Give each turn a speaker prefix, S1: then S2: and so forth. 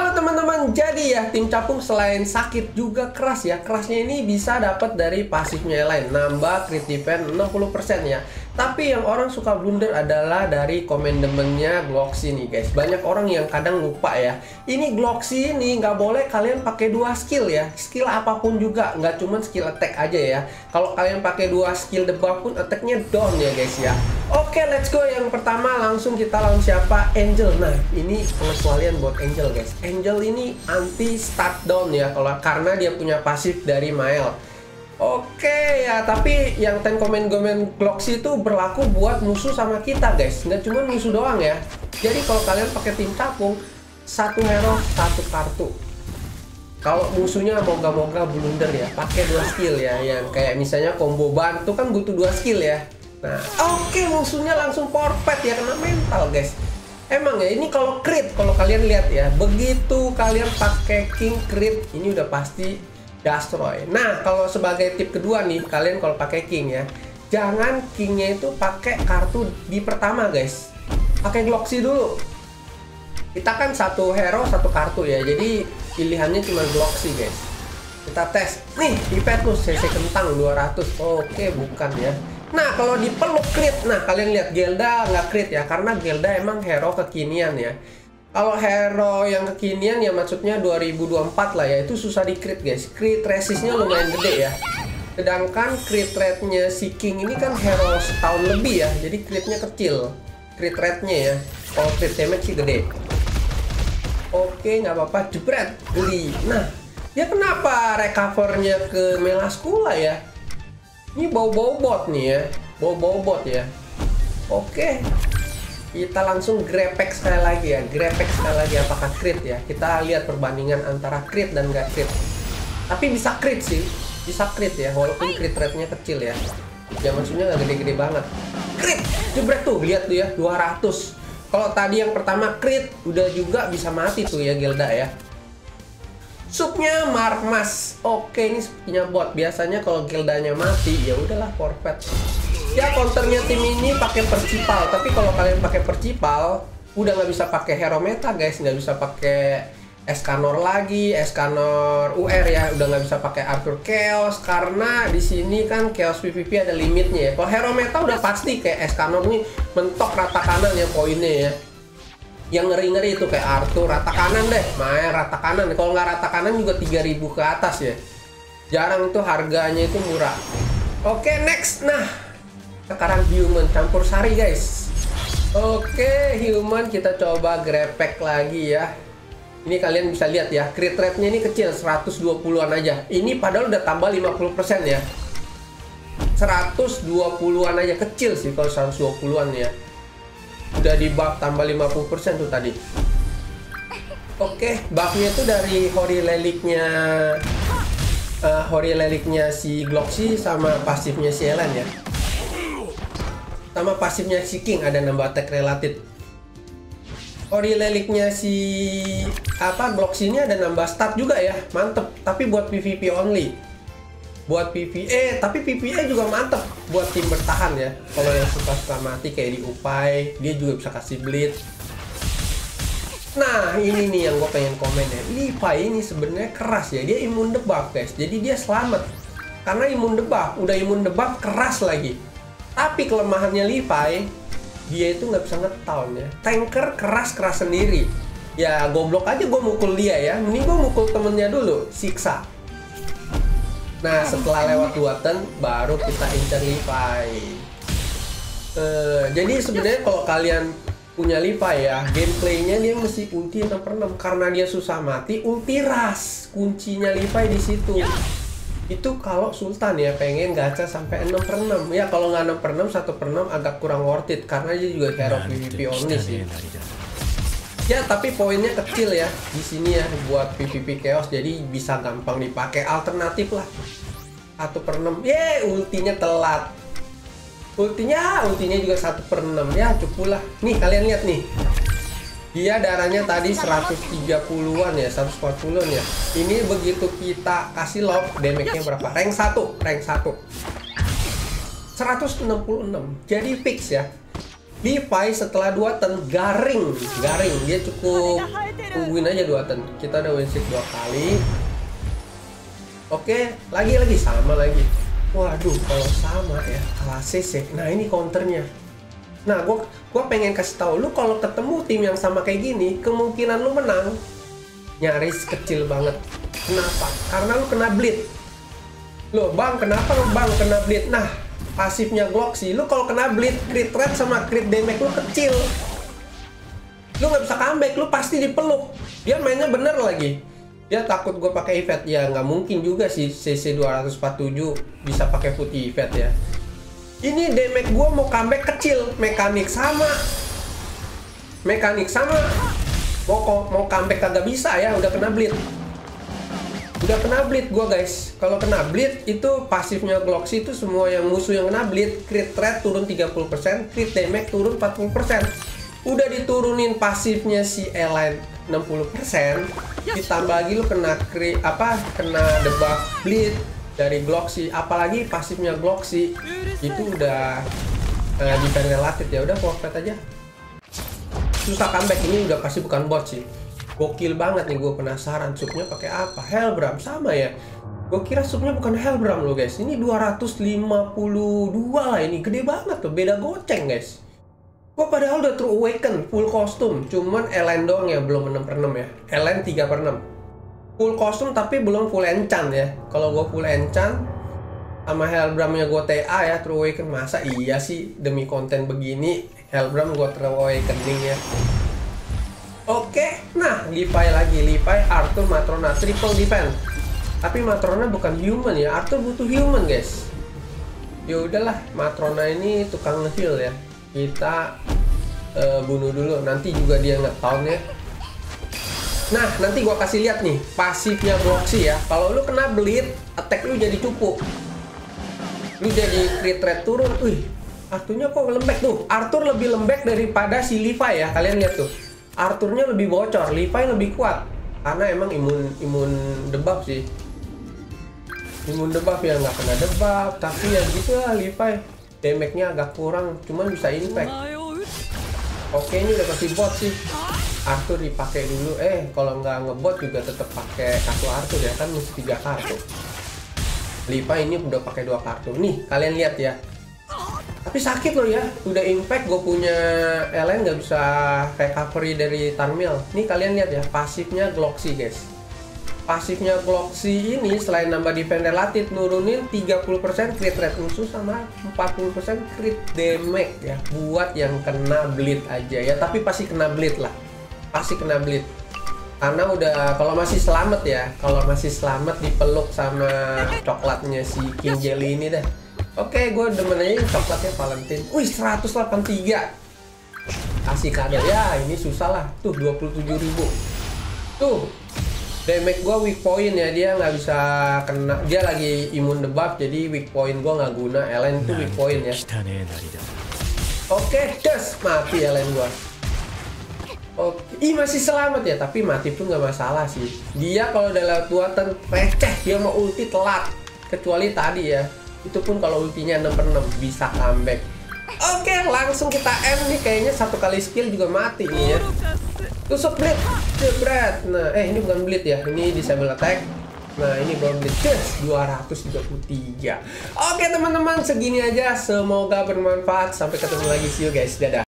S1: Halo teman-teman, jadi ya tim capung selain sakit juga keras ya. Kerasnya ini bisa dapat dari pasifnya lain. Nambah crit defense 60% ya. Tapi yang orang suka blunder adalah dari komendemennya Gloxy nih guys. Banyak orang yang kadang lupa ya. Ini Gloxy ini nggak boleh kalian pakai dua skill ya. Skill apa pun juga, nggak cuma skill attack aja ya. Kalau kalian pakai dua skill debuff pun attacknya down ya guys ya Oke let's go yang pertama langsung kita lawan siapa Angel Nah ini pengecualian buat Angel guys Angel ini anti start down ya kalau karena dia punya pasif dari Mael. Oke ya, tapi yang ten komen komen Gloxy itu berlaku buat musuh sama kita guys, nggak cuma musuh doang ya. Jadi kalau kalian pakai tim capung, satu hero satu kartu. Kalau musuhnya moga-moga blunder ya, pakai dua skill ya, yang kayak misalnya combo bantu kan butuh dua skill ya. Nah, oke musuhnya langsung power pet ya kena mental guys. Emang ya ini kalau crit kalau kalian lihat ya begitu kalian pakai king crit ini udah pasti destroy. Nah kalau sebagai tip kedua nih kalian kalau pakai king ya jangan kingnya itu pakai kartu di pertama guys. Pakai Gloxy dulu. Kita kan satu hero satu kartu ya jadi pilihannya cuma Gloxy guys. Kita tes nih di tuh CC kentang 200 oke bukan ya Nah, kalau dipeluk crit, nah kalian lihat Gelda nggak crit ya, karena Gelda emang hero kekinian ya. Kalau hero yang kekinian ya maksudnya 2024 lah ya, itu susah di crit guys. Crit resistnya lumayan gede ya. Sedangkan crit rate-nya si King ini kan hero setahun lebih ya, jadi critnya kecil. Crit rate-nya ya, kalau crit damage sih gede. Oke, nggak apa-apa, jebret, beli. Nah, ya kenapa recovernya ke Melaskula ya? Ini bau-bau bot nih ya. Bau-bau bot ya. Oke. Kita langsung grepek sekali lagi ya. Grepek sekali lagi apakah crit ya. Kita lihat perbandingan antara crit dan gak crit. Tapi bisa crit sih. Bisa crit ya. Walaupun crit rate-nya kecil ya. Ya maksudnya gak gede-gede banget. Crit. Jebret tuh. Lihat tuh ya. 200. Kalau tadi yang pertama crit. Udah juga bisa mati tuh ya Gilda ya. Supnya Marmas. Oke, ini sepertinya bot. Biasanya kalau gildanya mati, ya udahlah forfeit. Ya counternya tim ini pakai percipal, tapi kalau kalian pakai percipal, udah nggak bisa pakai hero meta guys, nggak bisa pakai Escanor lagi, Escanor UR ya, udah nggak bisa pakai Arthur Chaos karena di sini kan Chaos PvP ada limitnya ya. Kalau hero meta udah pasti kayak Escanor nih mentok rata kanan ya poinnya ya yang ngeri-ngeri itu kayak Arthur rata kanan deh. Main rata kanan. Kalau nggak rata kanan juga 3000 ke atas ya. Jarang itu harganya itu murah. Oke next. Nah sekarang human campur sari guys. Oke human kita coba grepek lagi ya. Ini kalian bisa lihat ya crit rate nya ini kecil 120an aja. Ini padahal udah tambah 50% ya. 120an aja kecil sih kalau 120an ya udah di buff tambah 50% tuh tadi. Oke okay, buffnya tuh dari Hori Leliknya uh, Hori Leliknya si Gloxy sama pasifnya si Ellen ya. Sama pasifnya si King ada nambah attack related. Hori Leliknya si apa Gloxy ini ada nambah stat juga ya. Mantep tapi buat PvP only. Buat PVE tapi PVE juga mantep buat tim bertahan ya. Kalau yang suka suka mati kayak di Upai dia juga bisa kasih bleed. Nah ini nih yang gue pengen komen ya. Levi ini sebenarnya keras ya. Dia imun debuff guys. Jadi dia selamat. Karena imun debuff udah imun debuff keras lagi. Tapi kelemahannya Levi dia itu nggak bisa ngetown ya. Tanker keras keras sendiri. Ya goblok aja gue mukul dia ya. Mending gue mukul temennya dulu siksa Nah, setelah lewat dua turn baru kita incer Levi. Uh, jadi sebenarnya kalau kalian punya Levi ya, gameplaynya dia mesti ulti 6 per 6 karena dia susah mati, ulti ras. Kuncinya Levi di situ. Itu kalau Sultan ya pengen gacha sampai 6 per 6. Ya kalau nggak 6 per 6, 1 per 6 agak kurang worth it karena dia juga hero PvP only sih. Ya, tapi poinnya kecil ya di sini ya buat PvP chaos jadi bisa gampang dipakai alternatif lah. Satu per enam, ye ultinya telat. Ultinya, ultinya juga satu per enam ya cukup lah. Nih kalian lihat nih, dia darahnya tadi 130-an ya, 140-an ya. Ini begitu kita kasih lock, damage-nya berapa? Rank 1, rank 1. 166. Jadi fix ya. Levi setelah 2 turn garing, garing. Dia cukup tungguin aja 2 turn. Kita udah win dua kali. Oke, lagi-lagi sama lagi. Waduh, kalau sama ya, kalah CC. Nah, ini counternya. Nah, gua gua pengen kasih tahu lu kalau ketemu tim yang sama kayak gini, kemungkinan lu menang nyaris kecil banget. Kenapa? Karena lu kena bleed. Lo, Bang, kenapa lu Bang kena bleed? Nah, pasifnya Glock sih. Lu kalau kena bleed crit rate sama crit damage lu kecil. Lu nggak bisa comeback lu pasti dipeluk dia mainnya bener lagi. Dia takut gue pakai event. Ya nggak mungkin juga sih CC 247 bisa pakai putih event ya. Ini damage gue mau comeback kecil. Mekanik sama. Mekanik sama. Mau mau comeback kagak bisa ya udah kena bleed udah kena bleed gua guys. Kalau kena bleed itu pasifnya Gloxy itu semua yang musuh yang kena bleed. Crit rate turun 30% crit damage turun 40% udah diturunin pasifnya si Elaine 60% ditambah lagi lu kena crit apa kena debuff bleed dari Gloxy. Apalagi pasifnya Gloxy itu udah uh, defense relatif ya. Udah forfeit aja. Susah comeback. Ini udah pasti bukan bot sih gokil banget nih gue penasaran supnya pakai apa? Hellbram sama ya? Gue kira supnya bukan Hellbram loh guys. Ini 252 lah ini. Gede banget tuh beda goceng guys. Gue padahal udah true awaken full kostum cuman Ellen doang ya belum 6 per 6 ya. Ellen 3 per 6 full kostum tapi belum full enchant ya. Kalau gue full enchant sama Hellbramnya gue TA ya true awaken. Masa iya sih demi konten begini Hellbram gue true awakening ya Oke, nah Levi lagi, Levi, Arthur, Matrona, triple defense. Tapi Matrona bukan human ya, Arthur butuh human guys. Ya udahlah, Matrona ini tukang heal ya. Kita uh, bunuh dulu, nanti juga dia nge ya. Nah, nanti gua kasih lihat nih pasifnya Bloxy ya. Kalau lu kena bleed, attack lu jadi cukup. Lu jadi crit rate turun. Wih, Arthurnya kok lembek tuh. Arthur lebih lembek daripada si Levi ya. Kalian lihat tuh Arthurnya lebih bocor, Levi lebih kuat karena emang imun imun debuff sih. Imun debuff ya nggak kena debuff, tapi ya gitu lah Levi. Damage-nya agak kurang, cuman bisa impact. Oke ini udah pasti bot sih. Arthur dipakai dulu. Eh kalau nggak ngebot juga tetap pakai kartu Arthur ya kan mesti tiga kartu. Levi ini udah pakai dua kartu. Nih kalian lihat ya tapi sakit loh ya. Udah impact gue punya Ellen nggak bisa recovery dari Tanmil nih kalian lihat ya pasifnya Gloxy guys. Pasifnya Gloxy ini selain nambah defense relatif nurunin 30% crit rate musuh sama 40% crit damage ya. Buat yang kena bleed aja ya. Tapi pasti kena bleed lah. Pasti kena bleed. Karena udah kalau masih selamat ya kalau masih selamat dipeluk sama coklatnya si King Jelly ini deh Oke, gue demen aja coklatnya Valentine. Wih, 183. Kasih kado. Ya, ini susah lah. Tuh, 27 ribu. Tuh, damage gue weak point ya. Dia nggak bisa kena. Dia lagi imun debuff, jadi weak point gue nggak guna. Ellen itu weak point ya. Oke, just mati Ellen gue. Oke, ih masih selamat ya, tapi mati pun nggak masalah sih. Dia kalau udah lewat receh, dia mau ulti telat. Kecuali tadi ya, itu pun kalau ultinya 6 per 6 bisa comeback Oke, langsung kita M nih kayaknya satu kali skill juga mati nih ya. Tusuk bleed, jebret. Nah, eh ini bukan bleed ya, ini disable attack. Nah, ini bleed. Yes, 233. Oke, teman-teman, segini aja. Semoga bermanfaat. Sampai ketemu lagi. See you guys. Dadah.